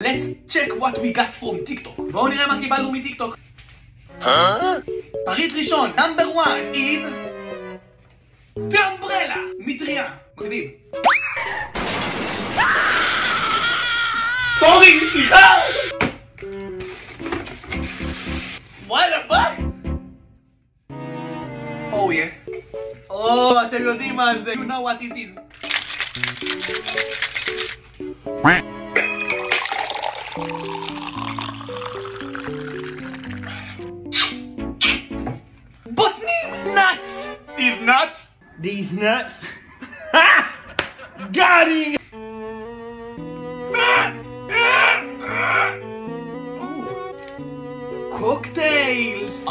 Let's check what we got from TikTok. בואו נראה מה קיבלנו מטיקטוק. פריט ראשון, number one is... אמברלה! מטריה. מגניב. Sorry, סליחה! What the fuck? Oh yeah. Oh, אתם יודעים מה זה. You know what it is. But these nuts! These nuts? These nuts? Got it! Ah! Ah! Ah! Cocktails!